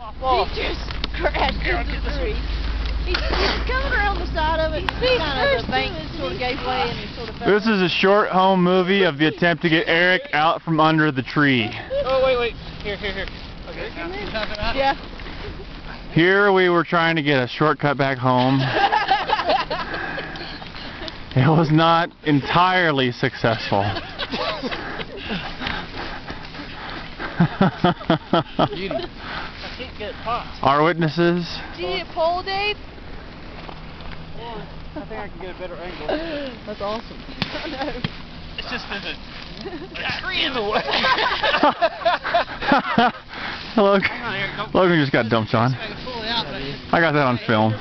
He just crashed into the tree. He's, he's coming around the side of it. Kind of the bank sort of gave way and he sort of fell. This is a short home movie of the attempt to get Eric out from under the tree. Oh, wait, wait. Here, here, here. Okay, now, now, now. Yeah. Here we were trying to get a shortcut back home. It was not entirely successful. Beauty. I can't get it popped. Our witnesses, Did you get pole, Dave? Yeah. I think I can get a better angle. That's awesome. I know. It's just there's a, a tree in the way. Look, Hang on, Eric. Don't, Logan just got dumped on. I can pull it out, but I got that on film.